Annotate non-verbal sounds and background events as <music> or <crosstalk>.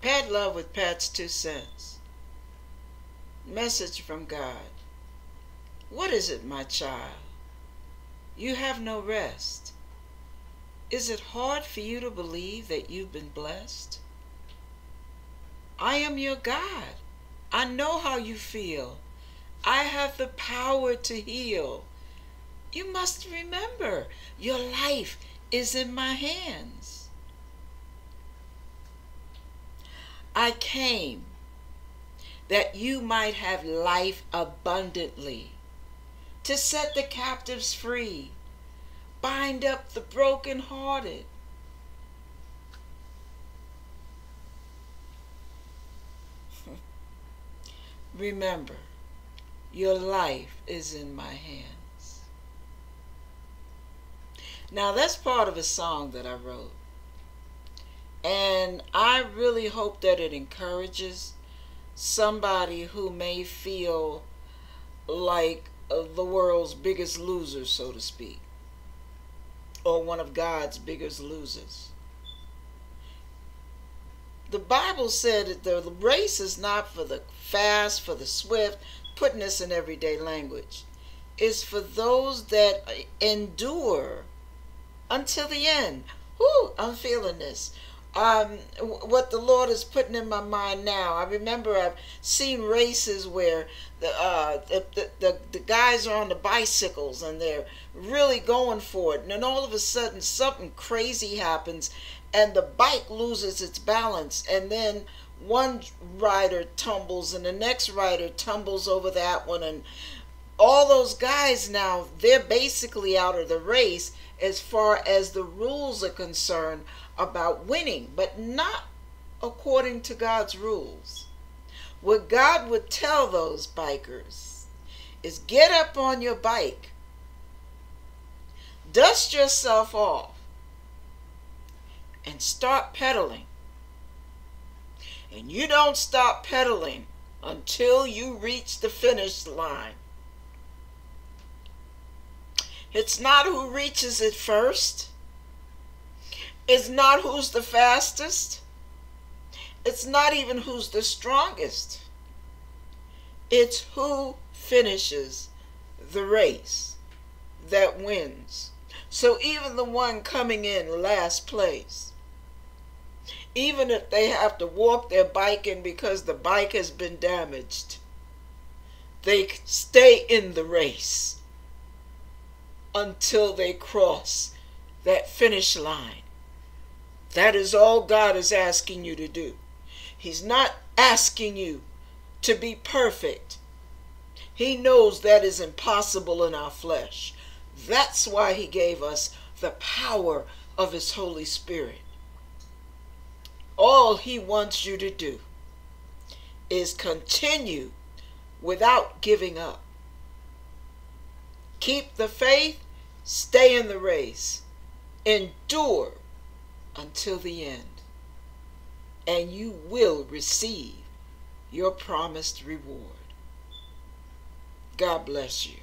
Pat Love with Pat's Two Cents. Message from God. What is it, my child? You have no rest. Is it hard for you to believe that you've been blessed? I am your God. I know how you feel. I have the power to heal. You must remember, your life is in my hands. I came that you might have life abundantly, to set the captives free, bind up the brokenhearted. <laughs> Remember, your life is in my hands. Now, that's part of a song that I wrote. And I really hope that it encourages somebody who may feel like the world's biggest loser, so to speak, or one of God's biggest losers. The Bible said that the race is not for the fast, for the swift, putting this in everyday language. It's for those that endure until the end. Whoo, I'm feeling this um, what the Lord is putting in my mind now. I remember I've seen races where the, uh, the, the, the, the guys are on the bicycles and they're really going for it. And then all of a sudden, something crazy happens and the bike loses its balance. And then one rider tumbles and the next rider tumbles over that one. And all those guys now, they're basically out of the race as far as the rules are concerned about winning, but not according to God's rules. What God would tell those bikers is get up on your bike, dust yourself off, and start pedaling. And you don't stop pedaling until you reach the finish line. It's not who reaches it first. It's not who's the fastest. It's not even who's the strongest. It's who finishes the race that wins. So even the one coming in last place, even if they have to walk their bike in because the bike has been damaged, they stay in the race until they cross that finish line. That is all God is asking you to do. He's not asking you to be perfect. He knows that is impossible in our flesh. That's why He gave us the power of His Holy Spirit. All He wants you to do is continue without giving up. Keep the faith, stay in the race, endure until the end, and you will receive your promised reward. God bless you.